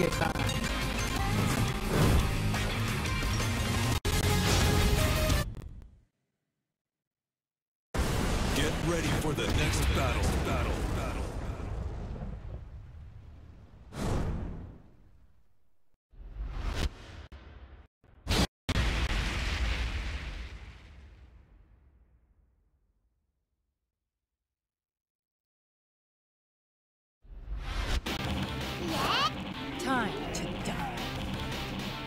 get. Get ready for the next battle. Battle.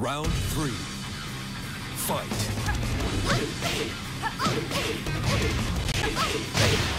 Round three. Fight. Oh,